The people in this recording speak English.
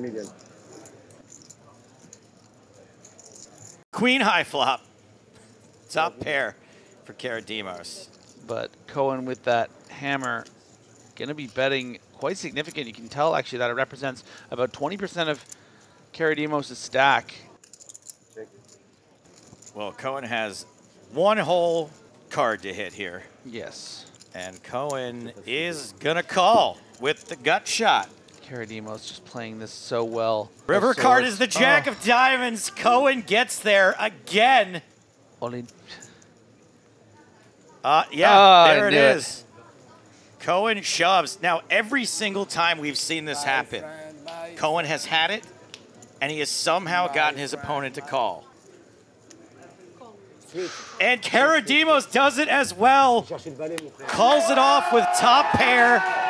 medium. Queen high flop. Top pair for Karadimos. But Cohen with that hammer, going to be betting quite significant. You can tell actually that it represents about 20% of Karadimos' stack. Well, Cohen has one whole card to hit here. Yes. And Cohen is going to call with the gut shot. Karadimos just playing this so well. River card is the jack oh, of diamonds. Cohen gets there again. Only Uh, yeah, Ah, I there it it. is. Cohen shoves. Now, every single time we've seen this happen, Cohen has had it, and he has somehow gotten his opponent to call. And Karadimos does it as well. Calls it off with top pair.